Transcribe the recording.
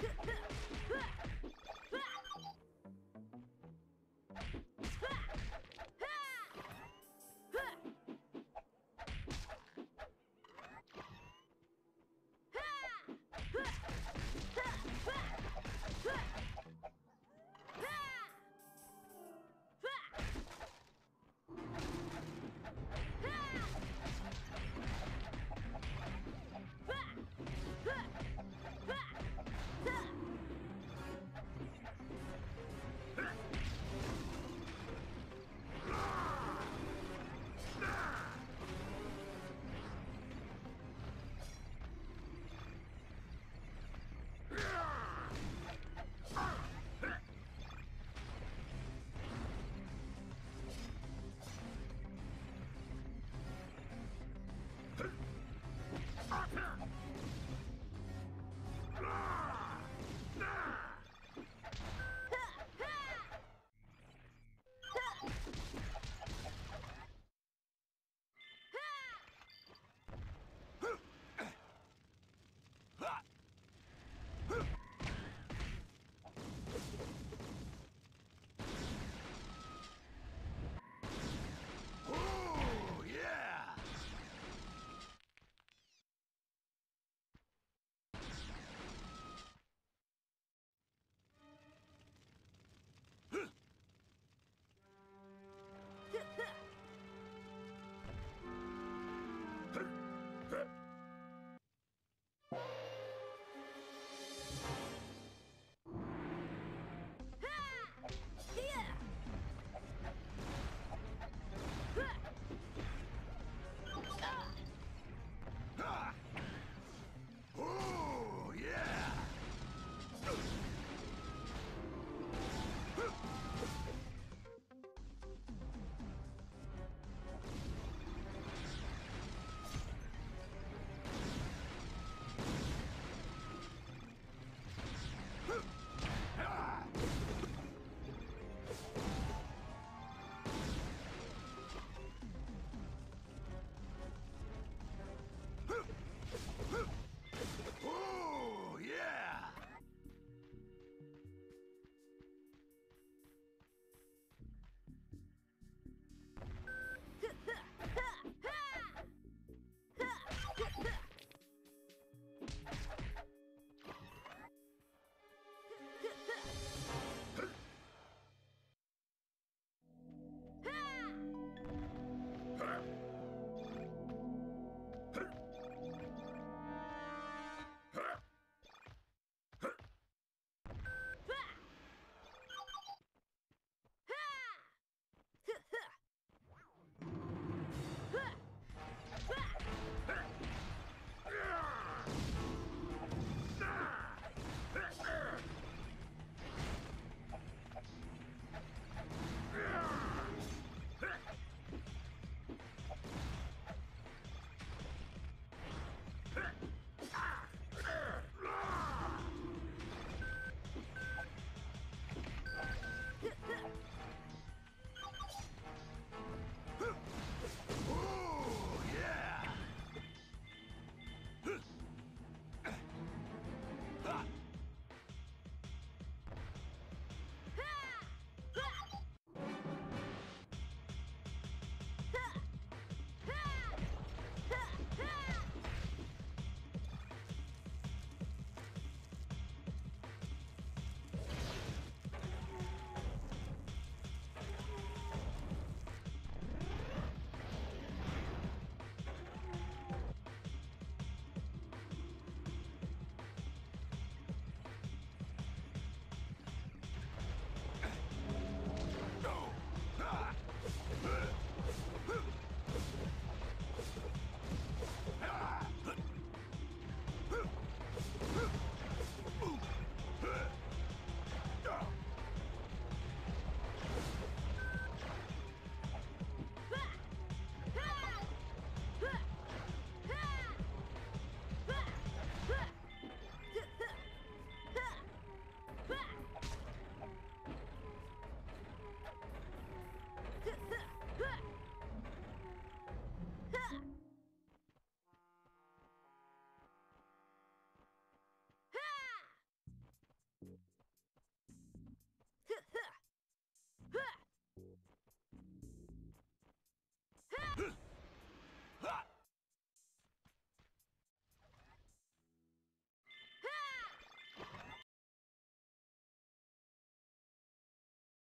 Ha ha!